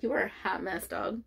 You are a hot mess, dog.